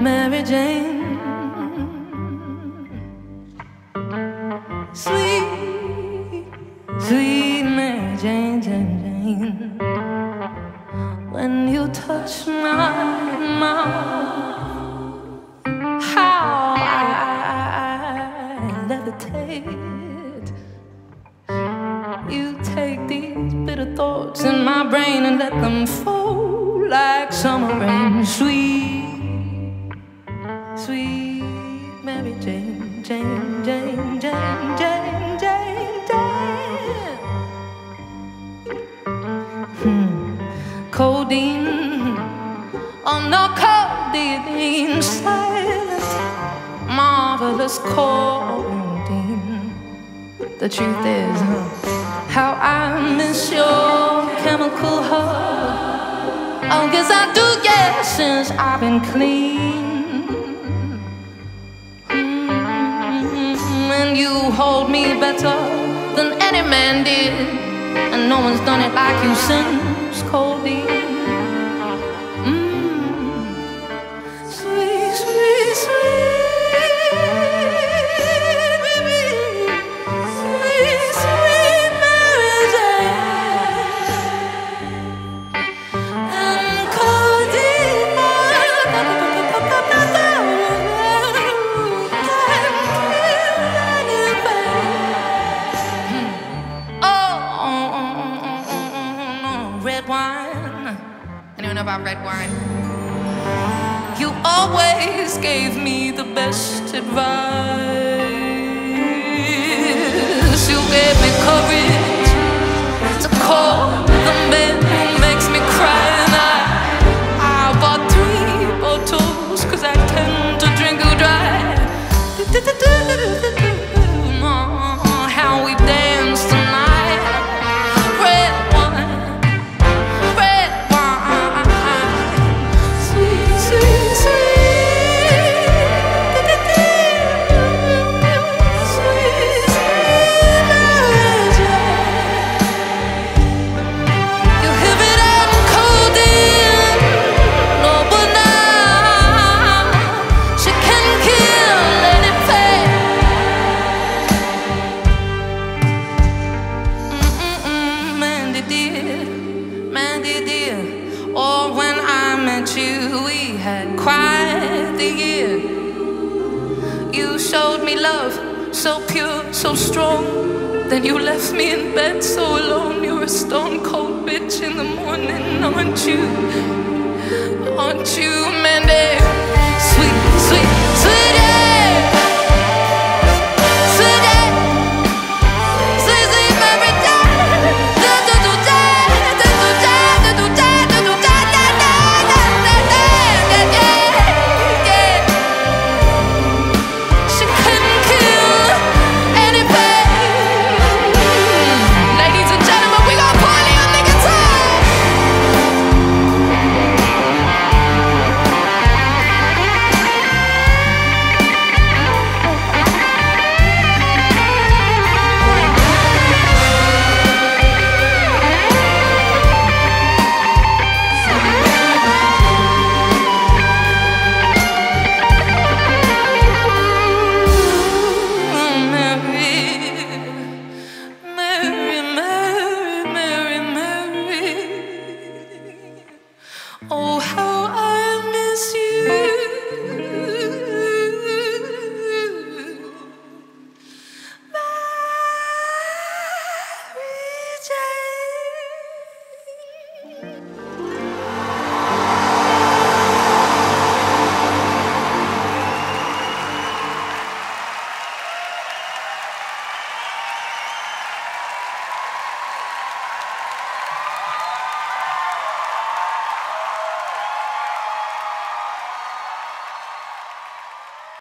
Mary Jane, sweet, sweet Mary Jane, Jane, Jane. When you touch my mouth, thoughts in my brain and let them fall like summer rain, sweet, sweet Mary Jane, Jane, Jane, Jane, Jane, Jane, Jane. Hmm. Codeine, oh no, codeine, silent, marvelous codeine. The truth is, how I miss your chemical hug. Oh, guess I do, yeah, since I've been clean. Mm, And you hold me better than any man did. And no one's done it like you since Codeine. About red wine? You always gave me the best advice. You gave me courage Met you, we had quite the year. You showed me love so pure, so strong. Then you left me in bed so alone. You're a stone cold bitch in the morning, aren't you? Aren't you, Mandy? Oh, how